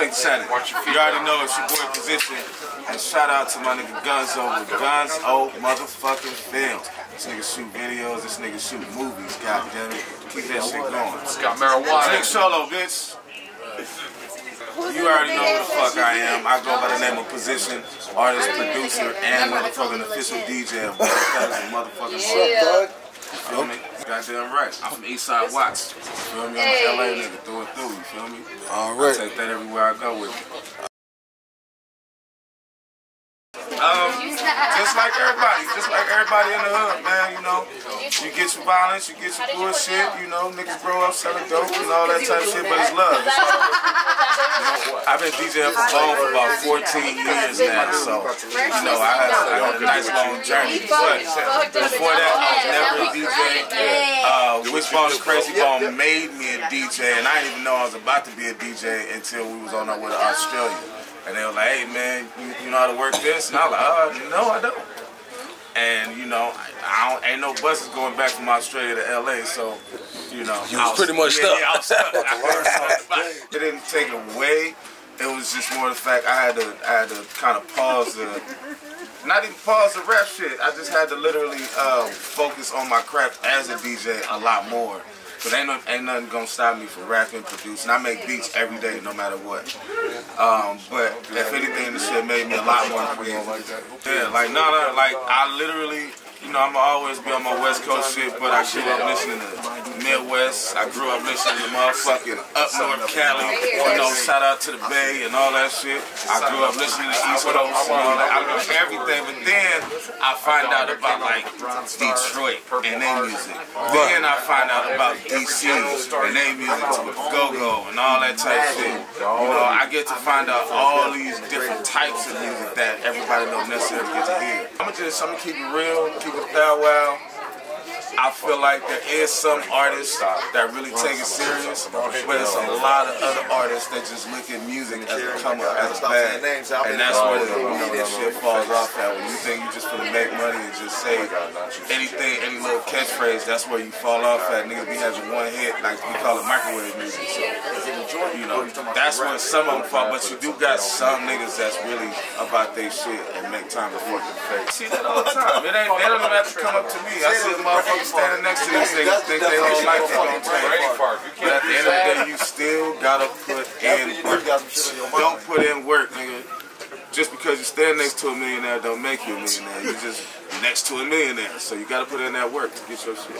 Take Shannon. You already know it's your boy Pozition. And shout out to my nigga Gunzo with Guns O motherfucking Films. This nigga shoot videos, this nigga shoot movies, god damn it. Keep that shit going. It's got marijuana. Nick Solo, bitch. You already know who the fuck I am. I go by the name of Pozition, artist, producer, and motherfucking official DJ of Black Colors and motherfucking Yeah. You feel me? Goddamn right. I'm from Eastside Watts. You feel me? I'm an LA nigga through and through. You feel me? All I take that everywhere I go with me. Um, just like everybody, just like everybody in the hood, man, you know. You get your violence, you get your bullshit, you know, niggas grow up selling dope and all that type of shit, but it's love. It's I've been DJing for long for about 14 years now, so, you know, I had, I had a nice long journey. But before that, I was never a DJ. Uh, Wish Bone and Krayzie Bone made me a DJ, and I didn't even know I was about to be a DJ until we was on our way to Australia. And they were like, hey man, you, you know how to work this? And I was like, uh, no, I don't. And you know, I, I don't, ain't no buses going back from Australia to LA, so you know, You I was pretty much yeah, stuck. Yeah, I was stuck. I couldn't talk about it. It didn't take away. It was just more the fact I had to, I had to kind of pause the, not even pause the rap shit. I just had to literally uh, focus on my craft as a DJ a lot more. But ain't, no, ain't nothing gonna stop me from rapping, producing. I make beats every day, no matter what. Um, but if anything, this shit made me a lot more creative. Yeah, like no, no, like I literally, you know, I'ma always be on my West Coast shit, but I grew up listening to Midwest. I grew up listening to motherfucking up north Cali. You know, shout out to the Bay and all that shit. I grew up listening to East Coast and all that. I know everything, but then I find out about like Detroit and their music. Then I find out about DC and their music to go-go and all that type of shit. You know, I get to find out all these different types of music that everybody don't necessarily get to hear. I'm gonna just, I'm gonna keep it real, keep it thou wow. I feel like there is some artists that really take it serious, but it's a lot of other artists that just look at music as a come up, as a bag. And that's where the, that shit falls off at. When you think you just gonna make money and just say anything, any little catchphrase, that's where you fall off at. Niggas be having one hit, like we call it microwave music. So, you know, that's where some of them fall, but you do got some niggas that's really about their shit and make time to work the face. See that all the time. It ain't, they don't even have to come up to me. I see a motherfucker standing next to these niggas think they whole life they gonna change. But at the end of the day, you still gotta put in work. Don't put in work, nigga. Just because you stand next to a millionaire don't make you a millionaire. You just next to a millionaire. So you gotta put in that work to get your shit.